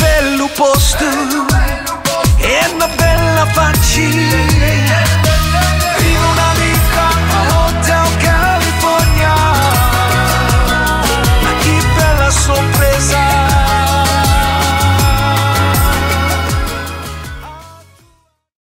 bello